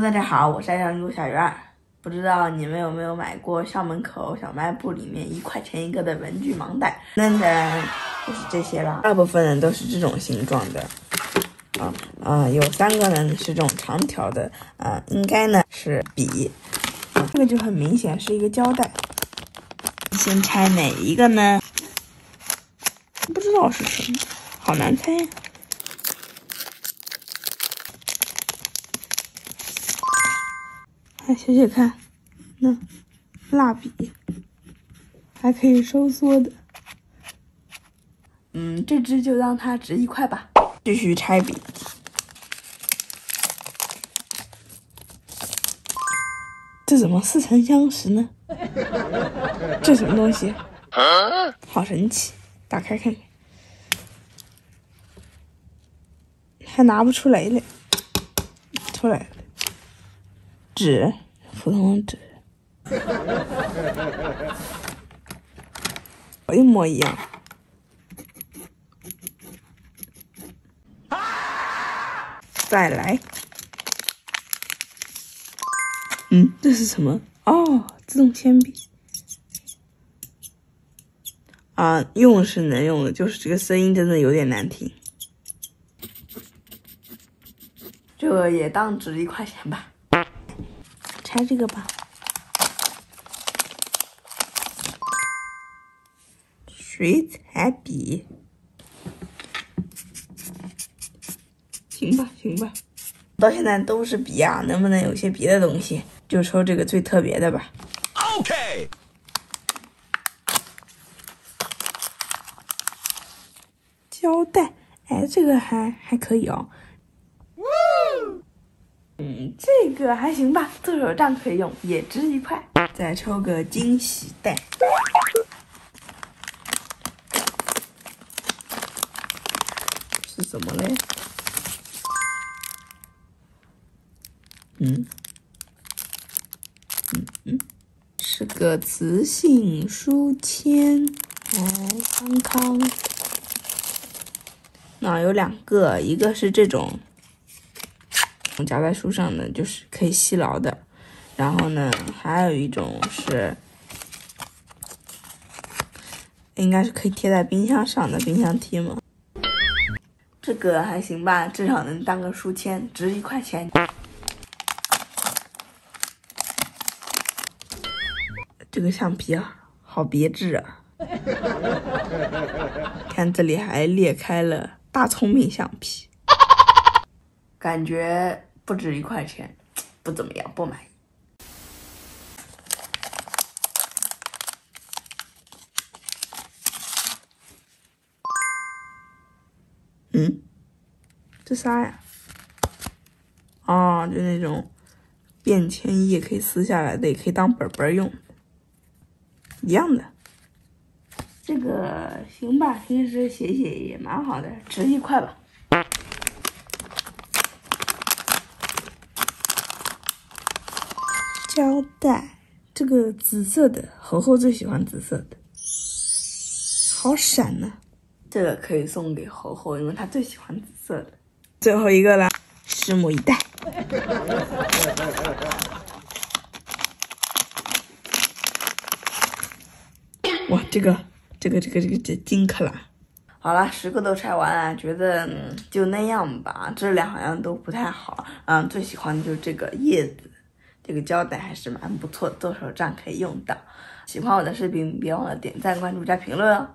大家好，我是爱上路小鱼儿。不知道你们有没有买过校门口小卖部里面一块钱一个的文具盲袋？那的就是这些啦。大部分人都是这种形状的，啊啊，有三个呢是这种长条的，啊，应该呢是笔，这个就很明显是一个胶带。先拆哪一个呢？不知道是什么，好难猜呀。来，写写看，那蜡笔还可以收缩的。嗯，这支就让它值一块吧。继续拆笔，这怎么似曾相识呢？这什么东西？好神奇！打开看看，还拿不出来嘞，出来了。纸，普通纸，一模一样。再来，嗯，这是什么？哦，自动铅笔。啊，用是能用的，就是这个声音真的有点难听。这也当值一块钱吧。拆这个吧，水彩笔，行吧行吧，到现在都是笔啊，能不能有些别的东西？就抽这个最特别的吧。OK。胶带，哎，这个还还可以哦。嗯，这个还行吧，做手账可以用，也值一块。再抽个惊喜袋，是什么嘞？嗯嗯嗯，是个磁性书签，哎，康康。那有两个，一个是这种。夹在书上呢就是可以吸牢的，然后呢，还有一种是，应该是可以贴在冰箱上的冰箱贴嘛。这个还行吧，至少能当个书签，值一块钱。这个橡皮啊，好别致啊！看这里还裂开了，大聪明橡皮，感觉。不值一块钱，不怎么样，不满意。嗯，这啥呀？哦，就那种便签页，可以撕下来的，也可以当本本用，一样的。这个行吧，平时写写也蛮好的，值一块吧。胶带，这个紫色的，猴猴最喜欢紫色的，好闪呢。这个可以送给猴猴，因为他最喜欢紫色的。最后一个啦，拭目以待。哇，这个，这个，这个，这个这金克拉。好了，十个都拆完了，觉得就那样吧，质量好像都不太好。嗯，最喜欢的就是这个叶子。这个胶带还是蛮不错，做手账可以用的。喜欢我的视频，别忘了点赞、关注、加评论哦。